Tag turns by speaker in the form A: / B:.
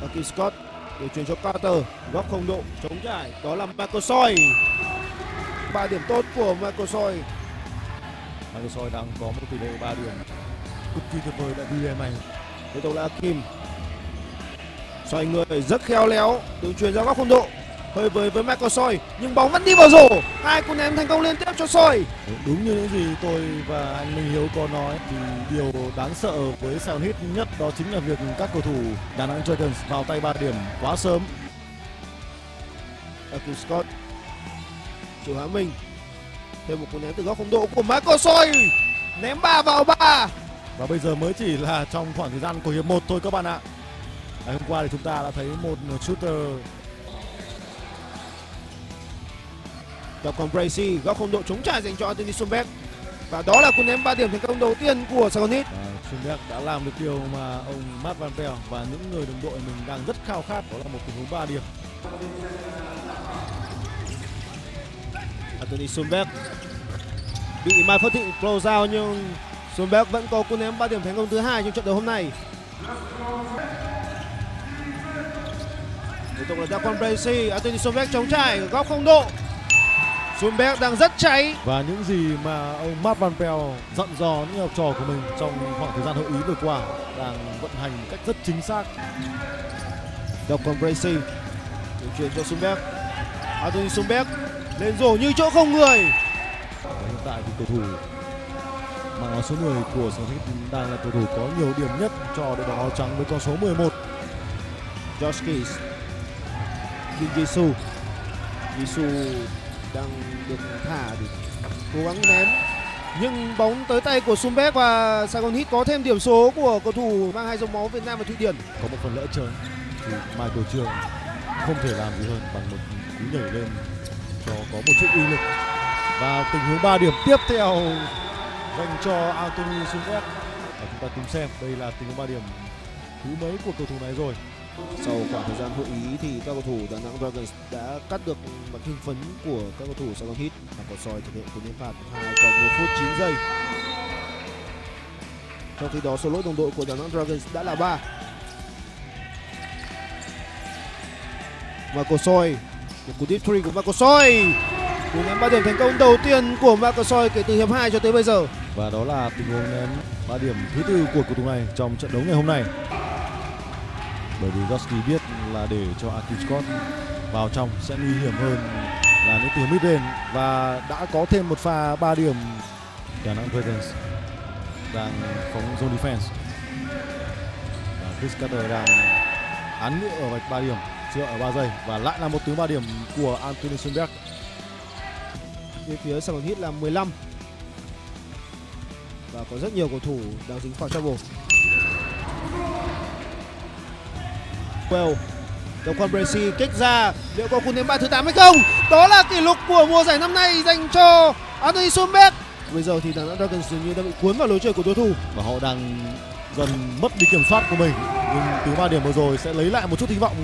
A: Marquis Scott để chuyển cho Carter góc không độ chống trải đó là Michael Soi ba điểm tốt của Michael Soi
B: Michael Soi đang có một tỷ lệ 3 điểm. Cực kỳ tuyệt vời tại VBA này.
A: Tiếp tục là Kim. Xoay người rất khéo léo đường truyền ra góc không độ hơi với với Michael Soi nhưng bóng vẫn đi vào rổ. Hai cú ném thành công liên tiếp cho Soi.
B: Đúng như những gì tôi và anh Minh Hiếu có nói thì điều đáng sợ với Sound Hit nhất đó chính là việc các cầu thủ Đà Nẵng Dragons vào tay 3 điểm quá sớm.
A: Marquis Scott Triệu Hà Minh thêm một cú ném từ góc không độ của Michael Soi. Ném ba vào ba.
B: Và bây giờ mới chỉ là trong khoảng thời gian của hiệp 1 thôi các bạn ạ. Ngày hôm qua thì chúng ta đã thấy một shooter
A: Tập còn Bracy góc không độ chống trả dành cho Anthony Sumbeck và đó là cú ném 3 điểm thành công đầu tiên của Saigon Heat.
B: Và Schumberg đã làm được điều mà ông Matt Van Pelt và những người đồng đội mình đang rất khao khát đó là một tình huống 3 điểm.
A: Anthony Sumbeck bị Mai Phước Thịnh close out nhưng Sumbeck vẫn có cú ném 3 điểm thành công thứ hai trong trận đấu hôm nay. Tiếp tục là Daquan Bracy, Anthony Sumbeck chống trải ở góc không độ. Sumbeck đang rất cháy.
B: Và những gì mà ông Matt Van Pelt dặn dò những học trò của mình trong khoảng thời gian hội ý vừa qua đang vận hành một cách rất chính xác.
A: Daquan Bracy điều chuyển cho Sumbeck. Anthony Sumbeck lên rổ như chỗ không người.
B: Và hiện tại thì cầu thủ mang áo số 10 của Sở Thích đang là cầu thủ có nhiều điểm nhất cho đội bóng áo trắng với con số 11.
A: Josh Keys Kim Jisoo Jisoo đang được thả để cố gắng ném. Nhưng bóng tới tay của Sumbek và Sài Gòn Hit có thêm điểm số của cầu thủ mang hai dòng máu Việt Nam và Thụy Điển.
B: Có một phần lỡ chơi, thì Michael Trương không thể làm gì hơn bằng một cú nhảy lên cho có một chút uy lực. Và tình huống 3 điểm tiếp theo dành cho Anthony Sumbek và chúng ta cùng xem đây là tình huống 3 điểm thứ mấy của cầu thủ này rồi
A: sau khoảng thời gian hội ý thì các cầu thủ Đà Nẵng Dragons đã cắt được mặt hưng phấn của các cầu thủ Saigon Hit và có soi thực hiện cú ném phạt 2 cộng 1 phút 9 giây. Trong khi đó, số lỗi đồng đội của Đà Nẵng Dragons đã là 3 Marco Soi một cú deep three của Marco Soi cú ném 3 điểm thành công đầu tiên của Marco Soi kể từ hiệp 2 cho tới bây giờ.
B: Và đó là tình huống ném 3 điểm thứ tư của cầu thủ này trong trận đấu ngày hôm nay bởi vì Goski biết là để cho Aki Scott vào trong sẽ nguy hiểm hơn là những từ mid range và đã có thêm một pha 3 điểm. Đà Nẵng Dragons đang phóng zone defense. Và Chris Carter đang án ngựa ở vạch 3 điểm, chưa ở 3 giây. Và lại là một thứ 3 điểm của Anthony Sundberg
A: bên phía sân hit là 15 và có rất nhiều cầu thủ đang dính foul trouble. Well. Đồng Bracy kích ra, liệu có cú ném ba thứ 8 hay không? Đó là kỷ lục của mùa giải năm nay dành cho Anthony Sumbeck bây giờ thì Đà Nẵng Dragons dường như đang bị cuốn vào lối chơi của đối thủ.
B: Và họ đang dần mất đi kiểm soát của mình. Nhưng từ 3 điểm vừa rồi sẽ lấy lại một chút hy vọng